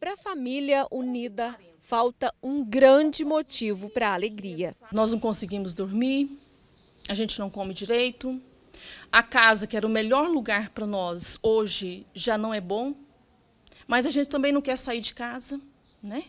Para a família unida, falta um grande motivo para a alegria. Nós não conseguimos dormir, a gente não come direito. A casa, que era o melhor lugar para nós, hoje já não é bom. Mas a gente também não quer sair de casa, né?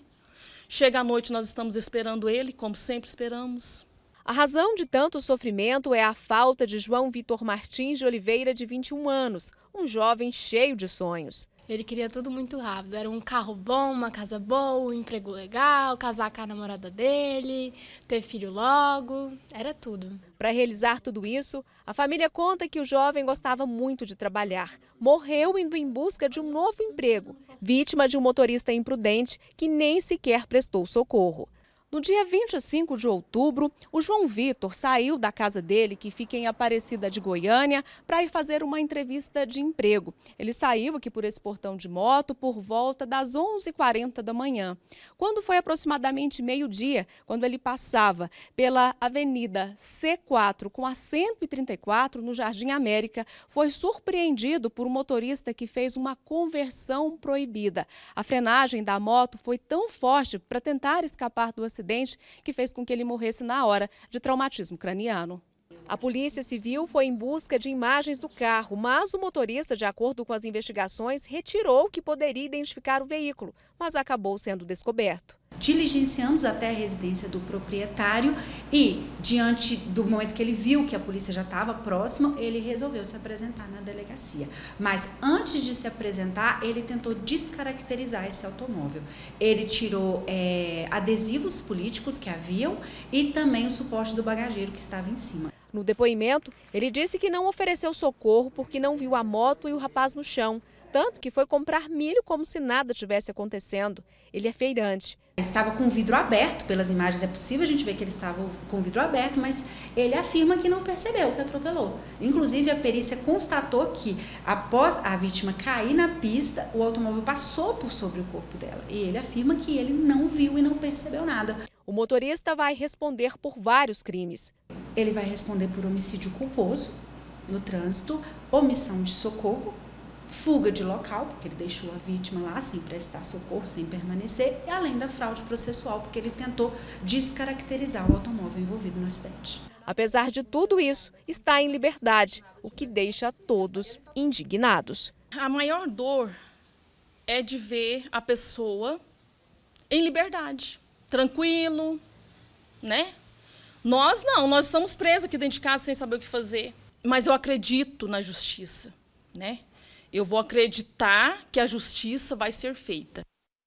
Chega à noite, nós estamos esperando ele, como sempre esperamos. A razão de tanto sofrimento é a falta de João Vitor Martins de Oliveira, de 21 anos, um jovem cheio de sonhos. Ele queria tudo muito rápido. Era um carro bom, uma casa boa, um emprego legal, casar com a namorada dele, ter filho logo. Era tudo. Para realizar tudo isso, a família conta que o jovem gostava muito de trabalhar. Morreu indo em busca de um novo emprego, vítima de um motorista imprudente que nem sequer prestou socorro. No dia 25 de outubro, o João Vitor saiu da casa dele, que fica em Aparecida de Goiânia, para ir fazer uma entrevista de emprego. Ele saiu aqui por esse portão de moto por volta das 11h40 da manhã. Quando foi aproximadamente meio-dia, quando ele passava pela Avenida C4 com a 134 no Jardim América, foi surpreendido por um motorista que fez uma conversão proibida. A frenagem da moto foi tão forte para tentar escapar do acidente acidente que fez com que ele morresse na hora de traumatismo craniano. A Polícia Civil foi em busca de imagens do carro, mas o motorista, de acordo com as investigações, retirou que poderia identificar o veículo, mas acabou sendo descoberto. Diligenciamos até a residência do proprietário e, diante do momento que ele viu que a polícia já estava próxima, ele resolveu se apresentar na delegacia. Mas antes de se apresentar, ele tentou descaracterizar esse automóvel. Ele tirou é, adesivos políticos que haviam e também o suporte do bagageiro que estava em cima. No depoimento, ele disse que não ofereceu socorro porque não viu a moto e o rapaz no chão, tanto que foi comprar milho como se nada tivesse acontecendo. Ele é feirante. Estava com o vidro aberto, pelas imagens é possível a gente ver que ele estava com o vidro aberto, mas ele afirma que não percebeu que atropelou. Inclusive, a perícia constatou que, após a vítima cair na pista, o automóvel passou por sobre o corpo dela. E ele afirma que ele não viu e não percebeu nada. O motorista vai responder por vários crimes. Ele vai responder por homicídio culposo no trânsito, omissão de socorro, fuga de local, porque ele deixou a vítima lá sem prestar socorro, sem permanecer, e além da fraude processual, porque ele tentou descaracterizar o automóvel envolvido no acidente. Apesar de tudo isso, está em liberdade, o que deixa todos indignados. A maior dor é de ver a pessoa em liberdade, tranquilo, né? Nós não, nós estamos presos aqui dentro de casa sem saber o que fazer. Mas eu acredito na justiça, né? Eu vou acreditar que a justiça vai ser feita.